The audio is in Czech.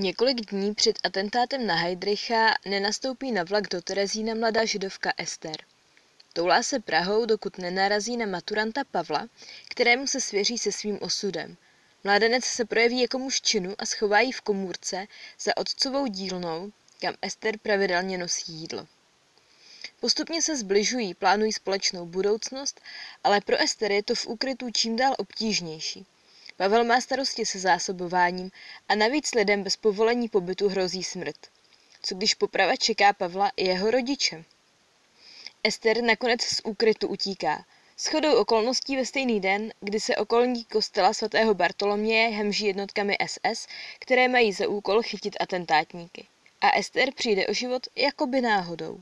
Několik dní před atentátem na Heidricha nenastoupí na vlak do Terezína mladá židovka Ester. Toulá se Prahou, dokud nenarazí na maturanta Pavla, kterému se svěří se svým osudem. Mládenec se projeví jako muž činu a schová v komůrce za otcovou dílnou, kam Ester pravidelně nosí jídlo. Postupně se zbližují, plánují společnou budoucnost, ale pro Ester je to v úkrytu čím dál obtížnější. Pavel má starosti se zásobováním a navíc lidem bez povolení pobytu hrozí smrt. Co když poprava čeká Pavla i jeho rodiče? Ester nakonec z úkrytu utíká. Shodou okolností ve stejný den, kdy se okolní kostela svatého Bartoloměje hemží jednotkami SS, které mají za úkol chytit atentátníky. A Ester přijde o život jakoby náhodou.